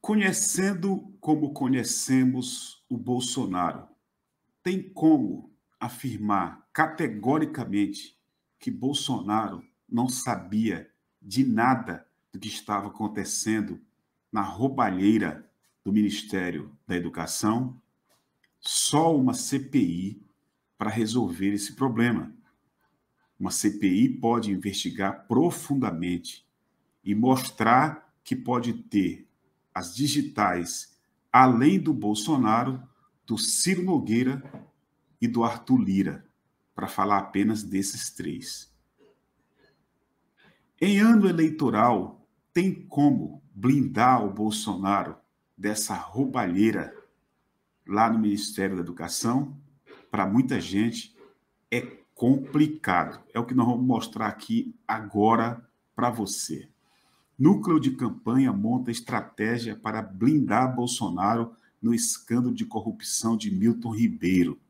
Conhecendo como conhecemos o Bolsonaro, tem como afirmar categoricamente que Bolsonaro não sabia de nada do que estava acontecendo na roubalheira do Ministério da Educação? Só uma CPI para resolver esse problema. Uma CPI pode investigar profundamente e mostrar que pode ter as digitais além do Bolsonaro, do Ciro Nogueira e do Arthur Lira, para falar apenas desses três. Em ano eleitoral, tem como blindar o Bolsonaro dessa roubalheira lá no Ministério da Educação? Para muita gente, é complicado. É o que nós vamos mostrar aqui agora para você. Núcleo de campanha monta estratégia para blindar Bolsonaro no escândalo de corrupção de Milton Ribeiro.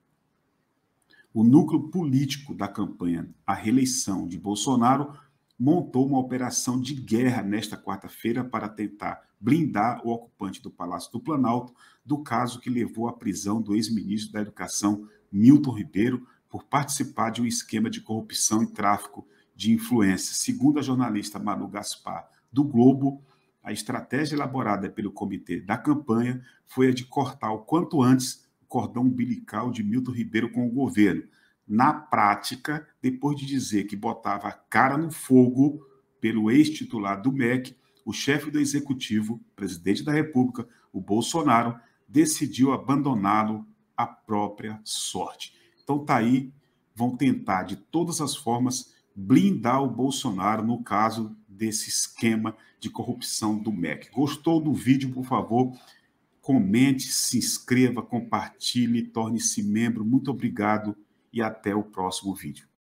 O núcleo político da campanha à reeleição de Bolsonaro montou uma operação de guerra nesta quarta-feira para tentar blindar o ocupante do Palácio do Planalto do caso que levou à prisão do ex-ministro da Educação, Milton Ribeiro, por participar de um esquema de corrupção e tráfico de influência. Segundo a jornalista Manu Gaspar, do Globo, a estratégia elaborada pelo comitê da campanha foi a de cortar o quanto antes o cordão umbilical de Milton Ribeiro com o governo. Na prática, depois de dizer que botava a cara no fogo pelo ex-titular do MEC, o chefe do executivo, presidente da República, o Bolsonaro, decidiu abandoná-lo à própria sorte. Então tá aí, vão tentar de todas as formas blindar o Bolsonaro no caso desse esquema de corrupção do MEC. Gostou do vídeo, por favor, comente, se inscreva, compartilhe, torne-se membro. Muito obrigado e até o próximo vídeo.